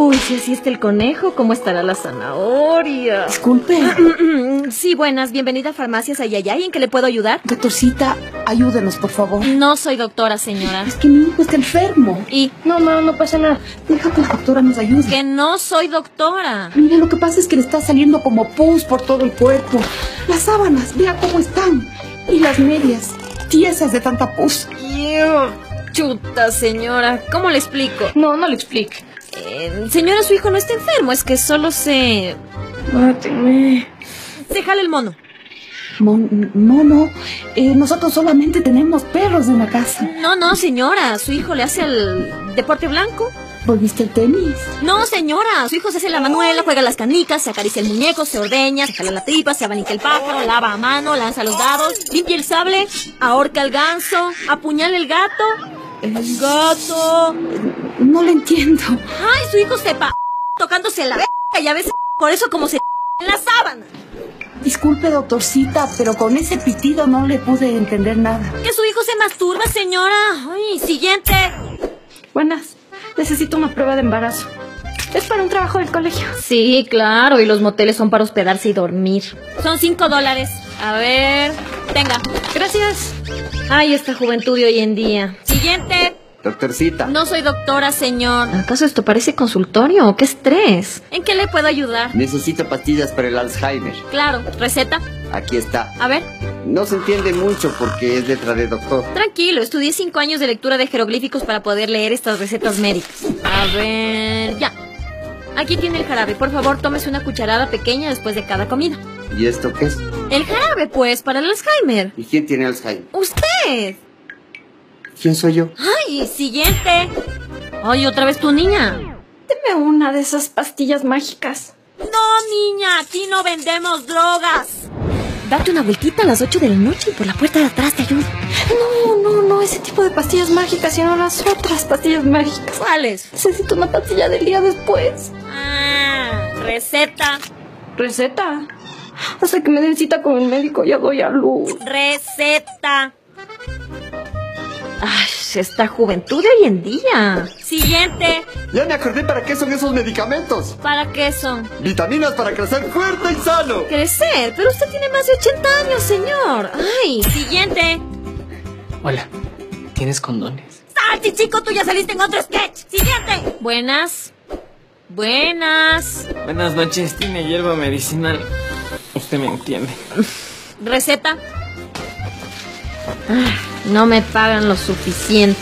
Uy, si así está el conejo, ¿cómo estará la zanahoria? Disculpe. Sí, buenas, bienvenida a Farmacias Ayayay. ¿En qué le puedo ayudar? Doctorcita, ayúdenos, por favor. No soy doctora, señora. Es que mi hijo está enfermo. Y No, no, no pasa nada. Deja que la doctora nos ayude. que no soy doctora. Mire, lo que pasa es que le está saliendo como pus por todo el cuerpo. Las sábanas, vea cómo están. Y las medias, tiesas de tanta pus. Chuta, señora. ¿Cómo le explico? No, no le explique. Eh, señora, su hijo no está enfermo, es que solo se... Máteme. Se jala el mono. Mon- no, no. Eh, nosotros solamente tenemos perros en la casa. No, no, señora. Su hijo le hace el deporte blanco. ¿Volviste el tenis? No, señora. Su hijo se hace la manuela, juega las canicas, se acaricia el muñeco, se ordeña, se jala la tripa, se abanica el pájaro, lava a mano, lanza los dados, limpia el sable, ahorca el ganso, apuñala el gato. ¡El gato! No le entiendo. ¡Ay, su hijo sepa! Tocándose la verga y a veces por eso como se en la sábana. Disculpe, doctorcita, pero con ese pitido no le pude entender nada. Que su hijo se masturba, señora. Ay, siguiente. Buenas, necesito una prueba de embarazo. Es para un trabajo del colegio. Sí, claro, y los moteles son para hospedarse y dormir. Son cinco dólares. A ver, tenga. Gracias. Ay, esta juventud de hoy en día. Siguiente. Doctorcita, No soy doctora, señor. ¿Acaso esto parece consultorio? ¡Qué estrés! ¿En qué le puedo ayudar? necesito pastillas para el Alzheimer. Claro, receta. Aquí está. A ver, No se entiende mucho porque es letra de doctor. tranquilo, estudié cinco años de lectura de jeroglíficos para poder leer estas recetas médicas. A ver, ya. Aquí tiene el jarabe. Por favor, tómese una cucharada pequeña después de cada comida. ¿Y esto qué es? El jarabe, pues, para el Alzheimer. ¿Y quién tiene Alzheimer? ¡Usted! ¿Quién soy yo? ¡Ay, siguiente! ¡Ay, otra vez tu niña! Deme una de esas pastillas mágicas. No, niña, aquí no vendemos drogas. Date una vueltita a las 8 de la noche y por la puerta de atrás te ayudo. No, no, no, ese tipo de pastillas mágicas, sino las otras pastillas mágicas. ¿Cuáles? Necesito una pastilla del día después. Ah, receta. ¿Receta? Hasta que me den cita con el médico ya doy a luz. Receta. Ay, esta juventud de hoy en día. Siguiente. Ya me acordé para qué son esos medicamentos. ¿Para qué son? Vitaminas para crecer fuerte y sano. Crecer, pero usted tiene más de 80 años, señor. Ay, siguiente. Hola, ¿tienes condones? ¡Salchi, chico! Tú ya saliste en otro sketch. Siguiente. Buenas. Buenas. Buenas noches, tiene hierba medicinal. Usted me entiende. Receta. Ah, No me pagan lo suficiente.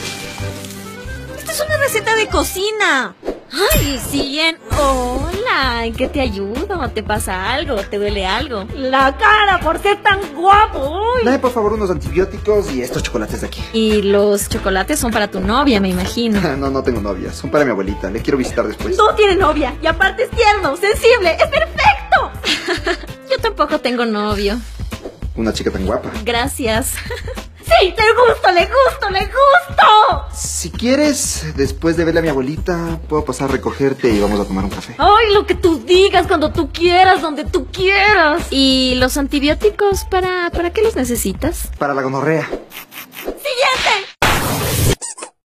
Esta es una receta de cocina. Ay, siguen. Hola, ¿en qué te ayudo? ¿Te pasa algo? ¿Te duele algo? La cara por ser tan guapo. Uy. Dame por favor unos antibióticos y estos chocolates de aquí. Y los chocolates son para tu novia, me imagino. No, no tengo novia. Son para mi abuelita. Le quiero visitar después. No tiene novia y aparte es tierno, sensible, es perfecto. Yo tampoco tengo novio. Una chica tan guapa. Gracias. Sí, le gusto, le gusto, le gusto. Si quieres, después de verle a mi abuelita, puedo pasar a recogerte y vamos a tomar un café. Ay, lo que tú digas, cuando tú quieras, donde tú quieras. ¿Y los antibióticos para, para qué los necesitas? Para la gonorrea.